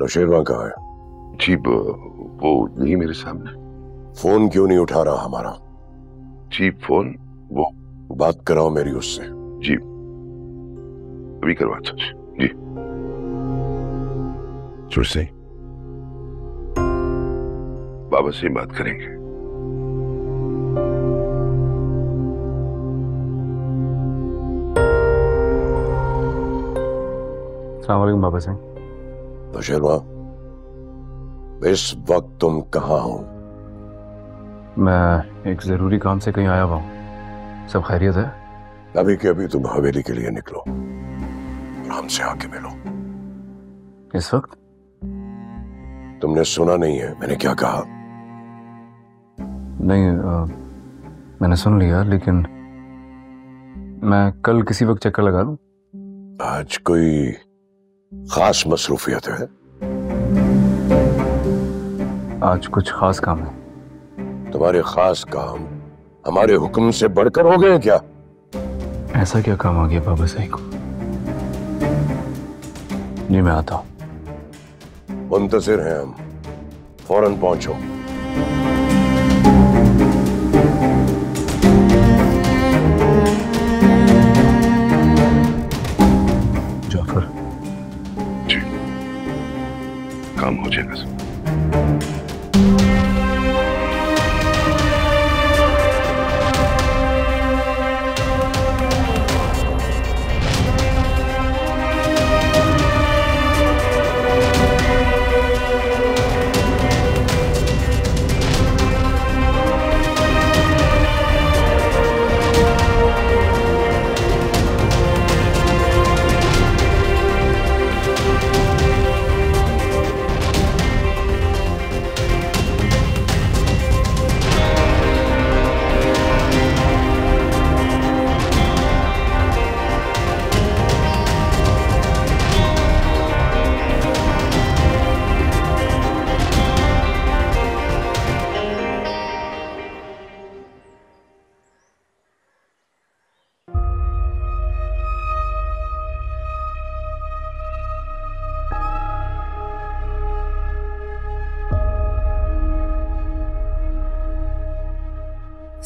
नौशेरवा कहाँ है? जी वो नहीं मेरे सामने। फ़ोन क्यों नहीं उठा रहा हमारा? जी फ़ोन वो। बात कराओ मेरी उससे। जी। अभी करवाता जी। सुरसे बाबा से बात करेंगे। सलामकुम बाबा सिंह तो शर्मा इस वक्त तुम कहाँ हो? मैं एक ज़रूरी काम से कहीं आया हुआ हूँ। सब खैरियत है? अभी के अभी तुम हवेली के लिए निकलो। और हमसे आके मिलो। इस वक्त? तुमने सुना नहीं है मैंने क्या कहा? नहीं आ, मैंने सुन लिया लेकिन मैं कल किसी वक्त चक्कर लगा लू। आज कोई खास मसरूफियत है। आज कुछ खास काम है। तुम्हारे खास काम हमारे हुक्म से बढ़कर हो गए क्या? ऐसा क्या काम आ गया बाबा साई को? जी मैं आता हूँ। मुंतजिर हैं हम। फ़ौरन पहुंचो।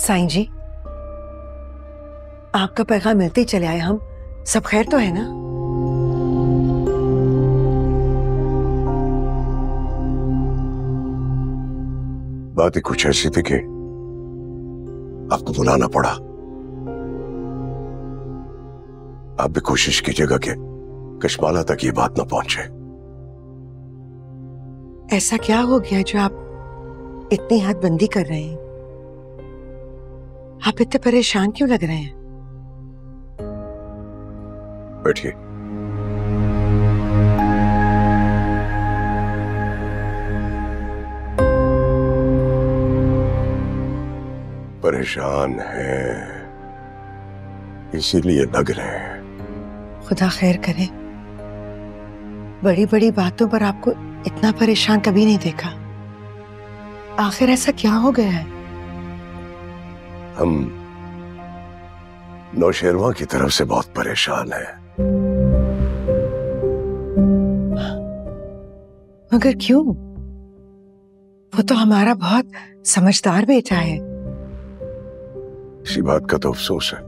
साईं जी आपका पैगाम मिलते ही चले आए हम। सब खैर तो है ना? बात ही कुछ ऐसी थी कि आपको बुलाना पड़ा। आप भी कोशिश कीजिएगा कि कश्माला तक ये बात ना पहुँचे। ऐसा क्या हो गया जो आप इतनी हदबंदी कर रहे हैं? आप इतने परेशान क्यों लग रहे हैं? बैठिए। परेशान हैं। इसीलिए लग रहे हैं। खुदा खैर करे। बड़ी बड़ी बातों पर आपको इतना परेशान कभी नहीं देखा। आखिर ऐसा क्या हो गया है? हम नौशेरवा की तरफ़ से बहुत परेशान हैं। मगर क्यों? वो तो हमारा बहुत समझदार बेटा है। इसी बात का तो अफसोस है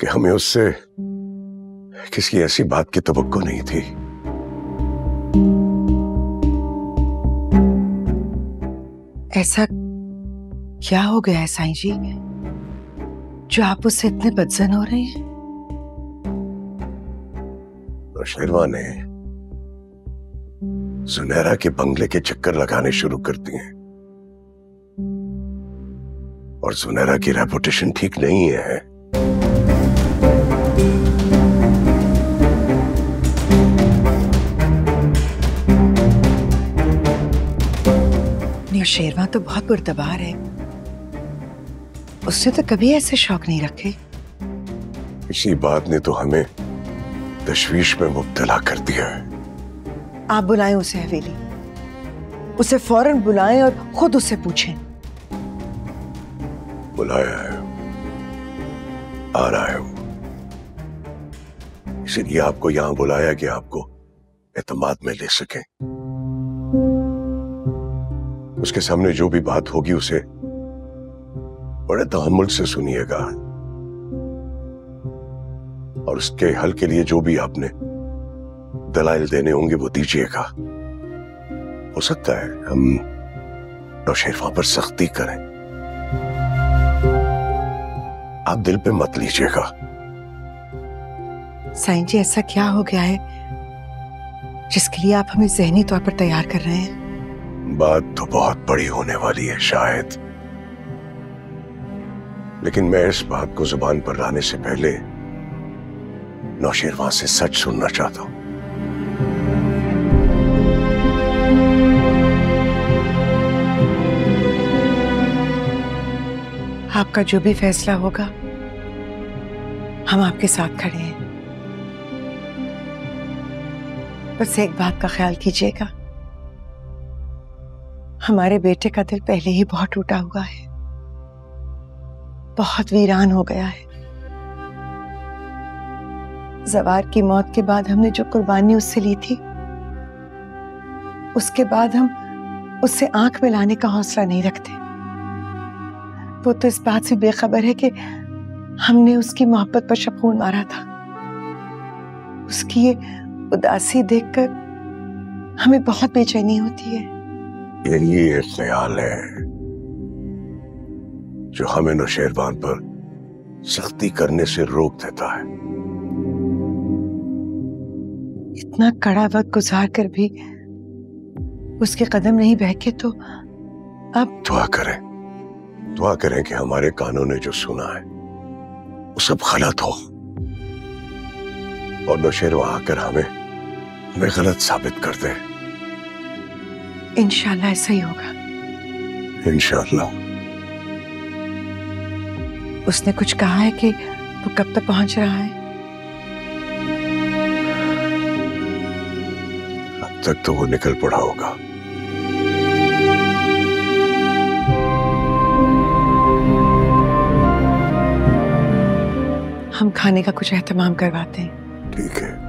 कि हमें उससे किसी ऐसी बात की तो नहीं थी। ऐसा क्या हो गया है साईं जी? जो आप उससे इतने बदजन हो रहे हैं? नौशेरवा ने सुनहरा के बंगले के चक्कर लगाने शुरू कर दिए। और सुनहरा की रेपुटेशन ठीक नहीं है। शेरवा तो बहुत पुरतबार है। उसने तो कभी ऐसे शौक नहीं रखे। इसी बात ने तो हमें तशवीश में मुब्तला कर दिया है। आप बुलाएँ उसे हवेली। उसे फ़ौरन बुलाएँ और खुद उससे पूछें। बुलाया है। आ रहा है वो। इसीलिए आपको यहाँ बुलाया कि आपको एतमाद में ले सकें। उसके सामने जो भी बात होगी उसे बड़े तहमुल से सुनिएगा। और उसके हल के लिए जो भी आपने दलाइल देने होंगे वो दीजिएगा। हो सकता है हम नौशेरवा पर सख्ती करें। आप दिल पे मत लीजिएगा। साईं जी ऐसा क्या हो गया है जिसके लिए आप हमें जहनी तौर पर तैयार कर रहे हैं? बात तो बहुत बड़ी होने वाली है शायद। लेकिन मैं इस बात को ज़ुबान पर लाने से पहले नौशेरवा से सच सुनना चाहता हूँ। आपका जो भी फैसला होगा, हम आपके साथ खड़े हैं। बस एक बात का ख्याल कीजिएगा। हमारे बेटे का दिल पहले ही बहुत टूटा हुआ है। बहुत वीरान हो गया है। जवार की मौत के बाद हमने जो कुर्बानी उससे ली थी, उसके बाद हम उससे आँख मिलाने का हौसला नहीं रखते। वो तो इस बात से बेखबर है कि हमने उसकी मोहब्बत पर शपून मारा था। उसकी ये उदासी देखकर हमें बहुत बेचैनी होती है। यही एक ख्याल है। जो हमें नौशेरवान पर सख्ती करने से रोक देता है। इतना कड़ा वक्त गुजार कर भी उसके कदम नहीं बहके तो अब दुआ करें दुआ करें कि हमारे कानों ने जो सुना है वो सब गलत हो। और नौशेरवा आकर हमें हमें गलत साबित कर दे। इंशाल्लाह ऐसा ही होगा। इंशाल्लाह। उसने कुछ कहा है कि वो कब तक पहुँच रहा है? अब तक तो वो निकल पड़ा होगा। हम खाने का कुछ एहतमाम करवाते हैं। ठीक है।